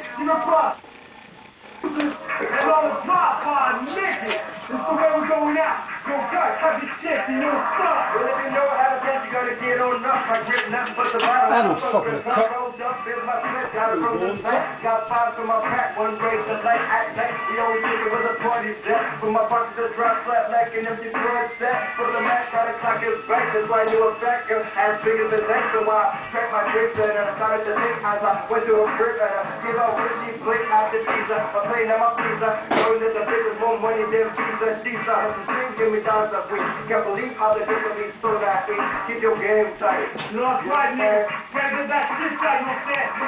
what I'm saying? You know what? And all the drop by nigga. This the way we're going out. Go cut, cut the shit, and you'll stop. Well, if you know how to dance, you gotta get on up. I grip nothing but the bottom. Don't fucking cut. Rolled up, feel my sweat, got a frozen back. Got five from my pack, one race the light act like the thing was a party set. With my pockets just drop flat like an empty drug set. For the match, got a clock is back, that's why knew a factor. As big as the tank, so I tracked my tricks and I started to think as I went to a grip and I give out she blink out the teaser. I play now my pizza, knowing that the bitch is more money than pizza. She's a stream, give me down the week. Can't believe how look at me so that way. Keep your game tight. You that's right, nigga. Can't get that shit you know what I'm saying?